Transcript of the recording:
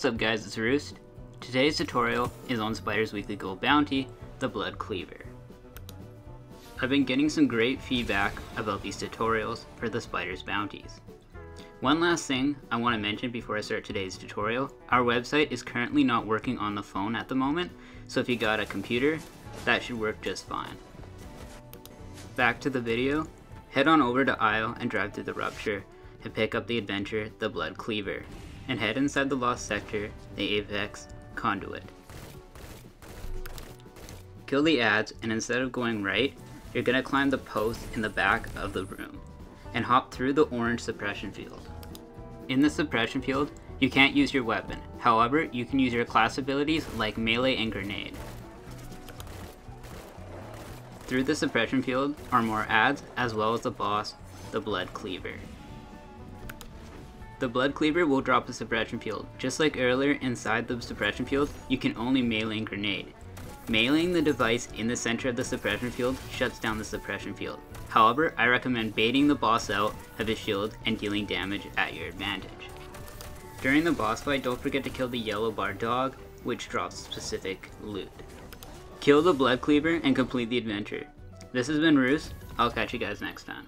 What's up guys, it's Roost. Today's tutorial is on Spider's Weekly Gold Bounty, the Blood Cleaver. I've been getting some great feedback about these tutorials for the Spider's Bounties. One last thing I want to mention before I start today's tutorial, our website is currently not working on the phone at the moment, so if you got a computer, that should work just fine. Back to the video, head on over to Isle and drive through the Rupture and pick up the adventure, The Blood Cleaver and head inside the lost sector, the Apex Conduit. Kill the ads, and instead of going right, you're gonna climb the post in the back of the room, and hop through the orange suppression field. In the suppression field, you can't use your weapon, however, you can use your class abilities like melee and grenade. Through the suppression field are more ads, as well as the boss, the Blood Cleaver. The Blood Cleaver will drop a suppression field. Just like earlier inside the suppression field, you can only melee and grenade. Meleeing the device in the center of the suppression field shuts down the suppression field. However, I recommend baiting the boss out of his shield and dealing damage at your advantage. During the boss fight, don't forget to kill the yellow bar dog, which drops specific loot. Kill the Blood Cleaver and complete the adventure. This has been Roost, I'll catch you guys next time.